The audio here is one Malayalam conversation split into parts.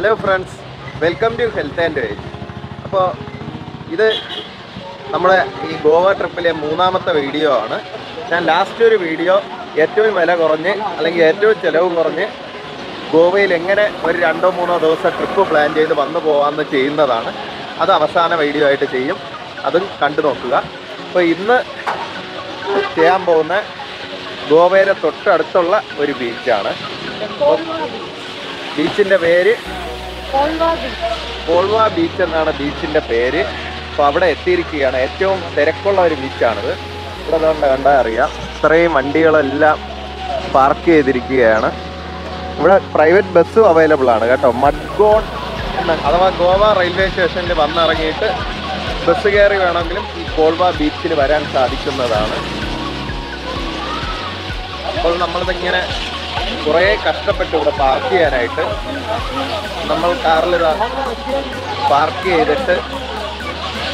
Hello friends welcome to health and wage അപ്പോൾ ഇത് നമ്മുടെ ഈ ഗോവ ട്രിപ്പിലെ മൂന്നാമത്തെ വീഡിയോ ആണ്. ഞാൻ ലാസ്റ്റ് ഒരു വീഡിയോ ഏറ്റവും വില കുറഞ്ഞ് അല്ലെങ്കിൽ ഏറ്റവും ചിലവ് കുറഞ്ഞ് ഗോവയിൽ എങ്ങനെ ഒരു രണ്ടോ മൂന്നോ ദിവസം ട്രിപ്പ് പ്ലാൻ ചെയ്ത് വന്നു പോകാമെന്ന് ചെയ്യുന്നതാണ്. അത് അവസാന വീഡിയോ ആയിട്ട് ചെയ്യും. അതും കണ്ടു നോക്കുക. അപ്പോൾ ഇന്ന് ചെയ്യാൻ പോകുന്ന ഗോവയുടെ തൊട്ടടുത്തുള്ള ഒരു ബീച്ചാണ്. ബീച്ചിന്റെ പേര് കോൾവ ബീച്ച് എന്നാണ് ബീച്ചിന്റെ പേര്. അപ്പോൾ അവിടെ എത്തിയിരിക്കുകയാണ്. ഏറ്റവും തിരക്കുള്ള ഒരു ബീച്ചാണിത്. ഇവിടെ കണ്ട കണ്ടാൽ അറിയാം. ഇത്രയും വണ്ടികളെല്ലാം പാർക്ക് ചെയ്തിരിക്കുകയാണ്. ഇവിടെ പ്രൈവറ്റ് ബസ്സും അവൈലബിൾ ആണ് കേട്ടോ. മഡ്ഗോൺ അഥവാ ഗോവ റെയിൽവേ സ്റ്റേഷനിൽ വന്നിറങ്ങിയിട്ട് ബസ് കയറി വേണമെങ്കിലും ഈ കോൾവ ബീച്ചിൽ വരാൻ സാധിക്കുന്നതാണ്. അപ്പോൾ നമ്മളിതിങ്ങനെ കുറേ കഷ്ടപ്പെട്ട് ഇവിടെ പാർക്ക് ചെയ്യാനായിട്ട് നമ്മൾ കാറിൽ പാർക്ക് ചെയ്തിട്ട്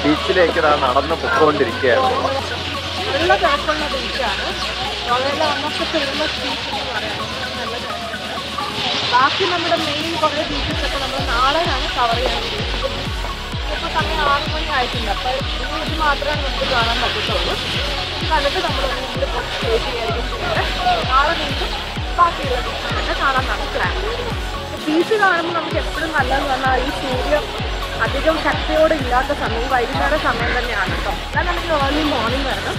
ബീച്ചിലേക്ക് ഇതാ നടന്ന് പൊക്കോണ്ടിരിക്കുകയാണ്. ബാക്കി നമ്മുടെ മെയിൻ കുറേ ബീച്ചസ് ഒക്കെ നമ്മൾ നാളെയാണ് കവർ ചെയ്യാൻ ഉദ്ദേശിക്കുന്നത്. സമയം ആറ് മണി ആയിട്ടില്ല അപ്പോൾ ഇന്ന് ഇത് മാത്രമേ നമുക്ക് കാണാൻ പറ്റത്തുള്ളൂ. കണ്ടിട്ട് നമ്മൾ സ്റ്റേ ചെയ്യായിരിക്കും ചെയ്യുന്നത് നാളെ വീണ്ടും ബാക്കിയുള്ള ബീച്ചൊക്കെ കാണാനാണ് പ്ലാൻ ബീച്ച് കാണുമ്പോൾ നമുക്ക് എപ്പോഴും നല്ലതെന്ന് പറഞ്ഞാൽ ഈ സൂര്യൻ അധികം ശക്തിയോടെ ഇല്ലാത്ത സമയം വൈകുന്നേരം സമയം തന്നെയാണ് കേട്ടോ അതാണ് നമുക്ക് ഏർലി മോർണിംഗ് വരണം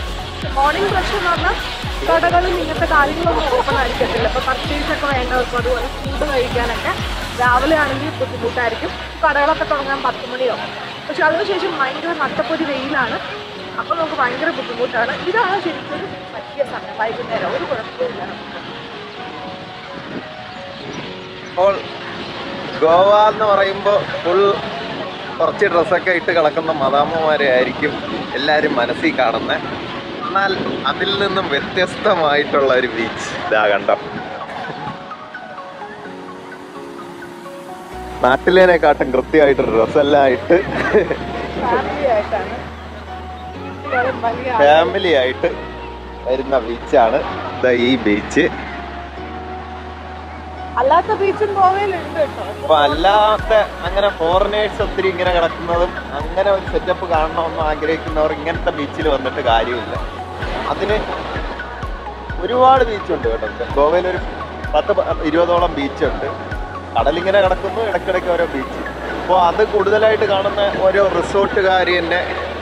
മോർണിംഗ് പ്രശ്നം എന്ന് പറഞ്ഞാൽ കടകളും ഇങ്ങനത്തെ കാര്യങ്ങളൊന്നും ഓപ്പൺ ആയിരിക്കത്തില്ല ഇപ്പോൾ പർച്ചേസ് ഒക്കെ വേണ്ടവർക്കും അതുപോലെ ഫുഡ് കഴിക്കാനൊക്കെ രാവിലെ ആണെങ്കിൽ ബുദ്ധിമുട്ടായിരിക്കും കടകളൊക്കെ തുടങ്ങാൻ പത്ത് മണിയോ പക്ഷെ അതിനുശേഷം ഭയങ്കര നട്ടപ്പൊരു വെയിലാണ് അപ്പോൾ നമുക്ക് ഭയങ്കര ബുദ്ധിമുട്ടാണ് ഇതാണ് ശരിക്കും പറ്റിയ സമയം വൈകുന്നേരം ഒരു കുഴപ്പമില്ല അപ്പോൾ ഗോവ എന്ന് പറയുമ്പോൾ ഫുൾ കുറച്ച് ഡ്രസ്സൊക്കെ ഇട്ട് കിടക്കുന്ന മദാമ്മമാരെ ആയിരിക്കും എല്ലാവരും മനസ്സിൽ കാണുന്നത് എന്നാൽ അതിൽ നിന്നും വ്യത്യസ്തമായിട്ടുള്ള ഒരു ബീച്ച് ഇതാ കണ്ടോ. നാട്ടിലേനെക്കാട്ടും കൃത്യമായിട്ട് ഡ്രസ്സെല്ലാം ഇട്ട് ഫാമിലി ആയിട്ട് വരുന്ന ബീച്ചാണ് ഈ ബീച്ച് അല്ലാത്ത ബീച്ചും അല്ലാത്ത അങ്ങനെ ഫോറിനേഴ്സ് ഒത്തിരി ഇങ്ങനെ കിടക്കുന്നതും അങ്ങനെ ഒരു സെറ്റപ്പ് കാണണമെന്ന് ആഗ്രഹിക്കുന്നവർ ഇങ്ങനത്തെ ബീച്ചിൽ വന്നിട്ട് കാര്യമില്ല. അതിന് ഒരുപാട് ബീച്ചുണ്ട് കേട്ടോ. ഗോവയിൽ ഒരു പത്ത് ഇരുപതോളം ബീച്ചുണ്ട് കടലിങ്ങനെ കിടക്കുന്നു ഇടയ്ക്കിടയ്ക്ക് ഓരോ ബീച്ച് അപ്പോൾ അത് കൂടുതലായിട്ട് കാണുന്ന ഓരോ റിസോർട്ടുകാർ തന്നെ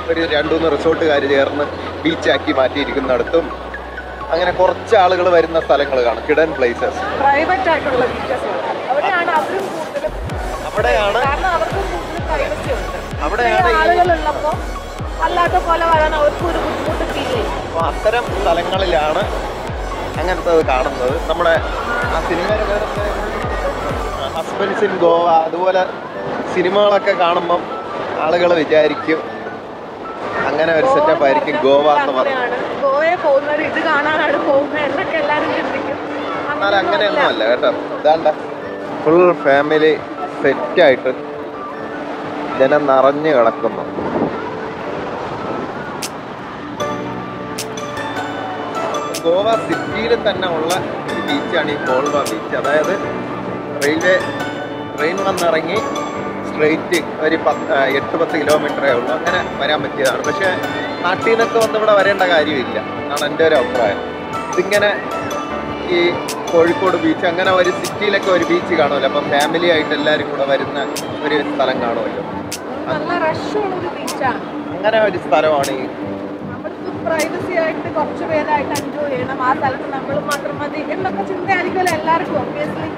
ഒരു രണ്ടുമൂന്ന് റിസോർട്ടുകാർ ചേർന്ന് ബീച്ചാക്കി മാറ്റിയിരിക്കുന്നിടത്തും അങ്ങനെ കുറച്ച് ആളുകൾ വരുന്ന സ്ഥലങ്ങൾ കാണും. കിടൻ പ്ലേസസ് പ്രൈവറ്റ് ആയിട്ടുള്ള അവിടെയാണ് അവരും അവിടെയാണ് അവിടെയാണ് ആളുകളുള്ളപ്പോൾ അല്ലാത്ത പോലെ വരാൻ അവർക്ക് ഒരു ബുദ്ധിമുട്ട് ഫീൽ ചെയ്യും. അപ്പോൾ അത്തരം സ്ഥലങ്ങളിലാണ് അങ്ങനത്തെ കാണുന്നത്. നമ്മുടെ ആ സിനിമയുടെ പേരൊക്കെ ഹസ്ബൻഡ്സ് ഇൻ ഗോവ. അതുപോലെ സിനിമകളൊക്കെ കാണുമ്പം ആളുകൾ വിചാരിക്കും അങ്ങനെ ഒരു സെറ്റപ്പ് ആയിരിക്കും ഗോവ എന്ന് പറയുന്നത് ഗോവയെ പോകുന്നവർ ഇത് കാണാനാണ് പോകുന്നത്. എന്നൊക്കെ എല്ലാവരും ചിന്തിക്കും. എന്നാൽ അങ്ങനെയൊന്നും അല്ല. കേട്ടോ. ഇതാണ്ട. ഫുൾ ഫാമിലി സെറ്റായിട്ട് ജനം നിറഞ്ഞു കിടക്കുന്നു. ഗോവ സിറ്റിയിൽ തന്നെ ഉള്ള ഒരു ബീച്ചാണ് ഈ കോൾവ ബീച്ച് അതായത് റെയിൽവേ ട്രെയിൻ വന്നിറങ്ങി സ്ട്രെയിറ്റ് ഒരു പത്ത് എട്ട് പത്ത് കിലോമീറ്ററേ ഉള്ളൂ. അങ്ങനെ വരാൻ പറ്റിയതാണ്. പക്ഷേ നാട്ടിൽ നിന്നൊക്കെ വന്ന് ഇവിടെ വരേണ്ട കാര്യമില്ല. എന്നാണ് എന്റെ ഒരു അഭിപ്രായം. ഇതിങ്ങനെ ഈ കോഴിക്കോട് ബീച്ച് അങ്ങനെ ഒരു സിറ്റിയിലൊക്കെ ഒരു ബീച്ച് കാണുമല്ലോ. അപ്പം ഫാമിലി ആയിട്ട് എല്ലാവരും കൂടെ വരുന്ന ഒരു സ്ഥലം കാണുമല്ലോ. അങ്ങനെ ഒരു സ്ഥലമാണ് ഈ പ്രൈവസി ആയിട്ട് കുറച്ച് പേരായിട്ട് എൻജോയ് ചെയ്യണം. ആ സ്ഥലത്ത് നമ്മൾ മാത്രം മതി എന്നൊക്കെ ചിന്തയായിരിക്കുമല്ലോ എല്ലാവർക്കും ഒബ്വിയസ്ലി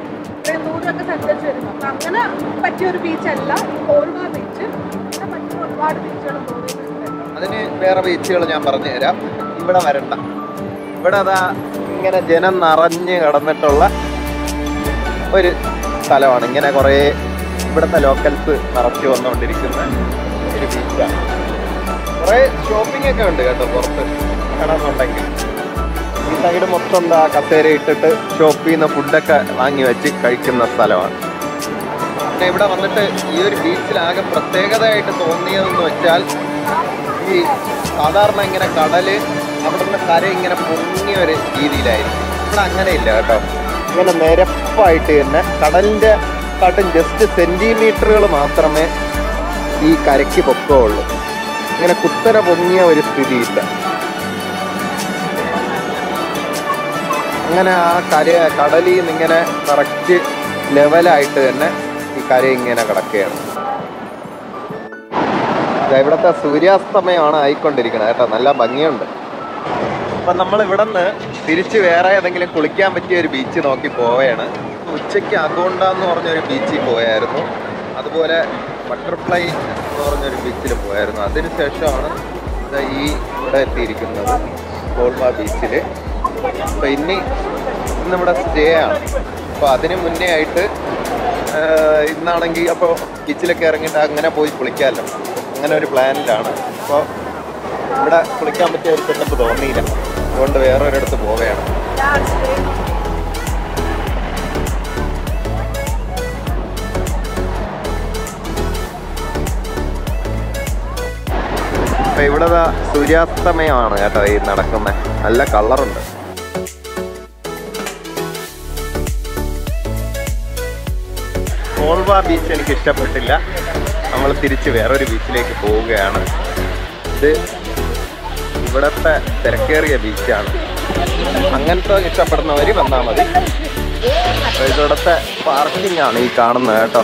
ദൂരമൊക്കെ സഞ്ചരിച്ച് വരുന്നു. അപ്പം അങ്ങനെ പറ്റിയ ഒരു ബീച്ചല്ല കോൾവ ബീച്ച് അങ്ങനെ പറ്റിയ ഒരുപാട് ബീച്ചുകൾ അതിന് വേറെ ബീച്ചുകൾ ഞാൻ പറഞ്ഞു തരാം. ഇവിടെ വരണ്ട. ഇവിടെ അതാ ഇങ്ങനെ ജനം നിറഞ്ഞ് കടന്നിട്ടുള്ള ഒരു സ്ഥലമാണ്. ഇങ്ങനെ കുറേ ഇവിടുത്തെ ലോക്കൽസ് നിറച്ച് വന്നുകൊണ്ടിരിക്കുന്ന ഒരു ബീച്ചാണ് കുറേ ഷോപ്പിംഗ് ഒക്കെ ഉണ്ട് കേട്ടോ പുറത്ത്. കടന്നുണ്ടെങ്കിൽ. ഈ സൈഡ് മൊത്തം എന്താ കസേര ഇട്ടിട്ട് ഷോപ്പിൽ നിന്ന് ഫുഡൊക്കെ വാങ്ങി വെച്ച് കഴിക്കുന്ന സ്ഥലമാണ്. പിന്നെ ഇവിടെ വന്നിട്ട് ഈ ഒരു ബീച്ചിലാകെ പ്രത്യേകതയായിട്ട് തോന്നിയതെന്ന് വെച്ചാൽ ഈ സാധാരണ ഇങ്ങനെ കടൽ അവിടുന്ന് കര ഇങ്ങനെ പൊങ്ങിയ ഒരു രീതിയിലായിരിക്കും. ഇവിടെ അങ്ങനെയില്ല കേട്ടോ. ഇങ്ങനെ നിരപ്പായിട്ട് തന്നെ കടലിന്റെ കാട്ടും ജസ്റ്റ് സെന്റിമീറ്ററുകൾ മാത്രമേ ഈ കരയ്ക്ക് പൊക്കമുള്ളൂ. ഇങ്ങനെ കുത്തര പൊങ്ങിയ ഒരു സ്ഥിതിയില്ല. അങ്ങനെ ആ കര കടലിൽ നിന്ന് ഇങ്ങനെ കറക്റ്റ് ലെവലായിട്ട് തന്നെ ഈ കര ഇങ്ങനെ കിടക്കുകയാണ് ഇവിടുത്തെ സൂര്യാസ്തമയമാണ് ആയിക്കൊണ്ടിരിക്കുന്നത് കേട്ടോ. നല്ല ഭംഗിയുണ്ട്. അപ്പം നമ്മൾ ഇവിടെ നിന്ന് തിരിച്ച് വേറെ ഏതെങ്കിലും കുളിക്കാൻ പറ്റിയ ഒരു ബീച്ച് നോക്കി പോവുകയാണ്. ഉച്ചയ്ക്ക് അഗോണ്ട എന്ന് പറഞ്ഞൊരു ബീച്ചിൽ പോയായിരുന്നു അതുപോലെ ബട്ടർഫ്ലൈ എന്ന് പറഞ്ഞൊരു ബീച്ചിൽ പോയായിരുന്നു അതിനുശേഷമാണ് ഈ ഇവിടെ എത്തിയിരിക്കുന്നത് ഗോൾമ ബീച്ചിൽ അപ്പോൾ ഇനി നമ്മുടെ സ്റ്റേ ആണ് അപ്പോൾ അതിന് മുന്നേ ആയിട്ട് ഇന്നാണെങ്കിൽ അപ്പോൾ ബീച്ചിലൊക്കെ ഇറങ്ങിയിട്ട് അങ്ങനെ പോയി കുളിക്കാമല്ലോ അങ്ങനെ ഒരു പ്ലാനിലാണ് അപ്പോൾ ഇവിടെ കുളിക്കാൻ പറ്റിയ ഒരു സെറ്റപ്പ് തോന്നിയില്ല. അതുകൊണ്ട് വേറൊരിടത്ത് പോവുകയാണ്. അപ്പം ഇവിടെ സൂര്യാസ്തമയമാണ് കേട്ടോ ഈ നടക്കുന്നത് നല്ല കളറുണ്ട് ഓൾവ ബീച്ച് എനിക്ക് ഇഷ്ടപ്പെട്ടില്ല. നമ്മൾ തിരിച്ച് വേറൊരു ബീച്ചിലേക്ക് പോവുകയാണ്. ഇത് ഇവിടത്തെ തിരക്കേറിയ ബീച്ചാണ്. അങ്ങനത്തെ ഇഷ്ടപ്പെടുന്നവർ വന്നാൽ മതി. ഇവിടുത്തെ പാർക്കിംഗ് ആണ് ഈ കാണുന്നത് കേട്ടോ.